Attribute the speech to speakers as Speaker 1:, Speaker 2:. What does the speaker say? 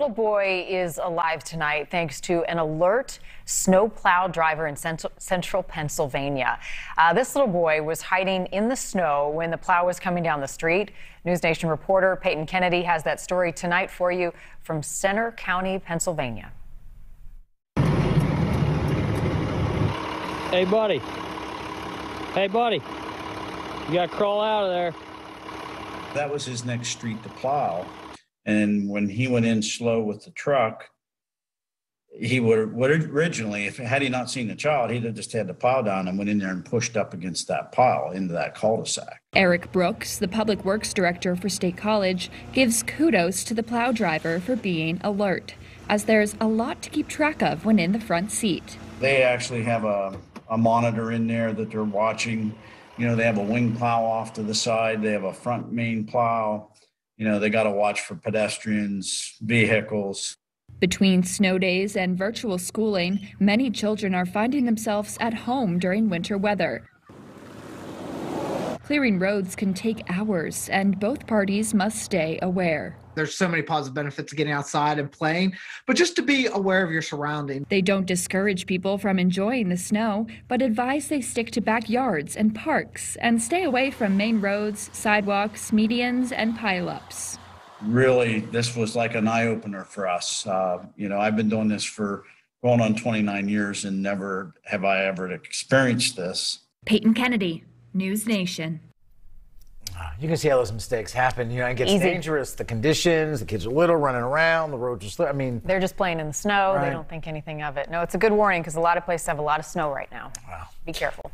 Speaker 1: Little boy is alive tonight thanks to an alert snowplow driver in central, central Pennsylvania. Uh, this little boy was hiding in the snow when the plow was coming down the street. News Nation reporter Peyton Kennedy has that story tonight for you from Centre County, Pennsylvania.
Speaker 2: Hey, buddy. Hey, buddy. You got to crawl out of there.
Speaker 3: That was his next street to plow. And when he went in slow with the truck, he would, would originally, if had he not seen the child, he'd have just had the pile down and went in there and pushed up against that pile into that cul-de-sac.
Speaker 4: Eric Brooks, the public works director for State College, gives kudos to the plow driver for being alert, as there's a lot to keep track of when in the front seat.
Speaker 3: They actually have a, a monitor in there that they're watching. You know, they have a wing plow off to the side, they have a front main plow you know, they got to watch for pedestrians, vehicles.
Speaker 4: Between snow days and virtual schooling, many children are finding themselves at home during winter weather. Clearing roads can take hours, and both parties must stay aware.
Speaker 5: There's so many positive benefits of getting outside and playing, but just to be aware of your surroundings.
Speaker 4: They don't discourage people from enjoying the snow, but advise they stick to backyards and parks and stay away from main roads, sidewalks, medians, and pileups.
Speaker 3: Really, this was like an eye opener for us. Uh, you know, I've been doing this for going on 29 years and never have I ever experienced this.
Speaker 4: Peyton Kennedy, News Nation.
Speaker 6: Ah, you can see how those mistakes happen. You know, it gets
Speaker 1: Easy.
Speaker 6: dangerous. The conditions, the kids are little, running around, the roads are slip. I mean,
Speaker 1: They're just playing in the snow.
Speaker 6: Right.
Speaker 1: They don't think anything of it. No, it's a good warning because a lot of places have a lot of snow right now.
Speaker 6: wow.
Speaker 1: Be careful.